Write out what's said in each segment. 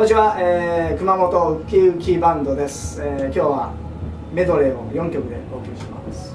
こんにちは、えー、熊本ウキウキバンドです、えー、今日はメドレーを四曲でお送りします、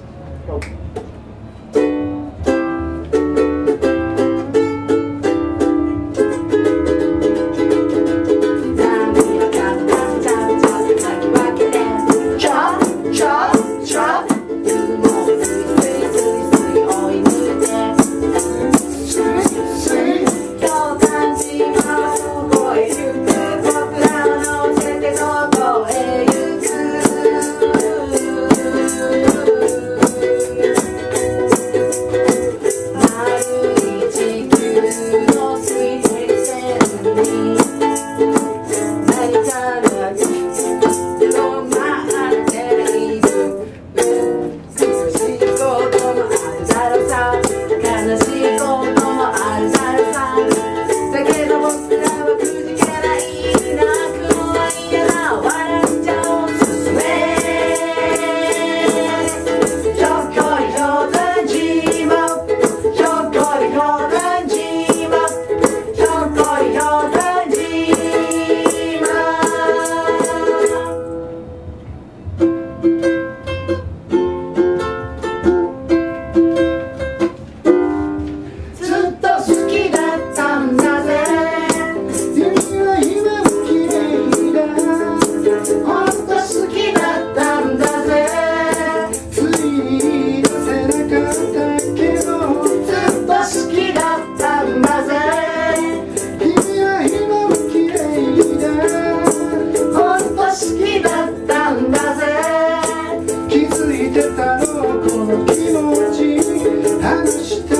last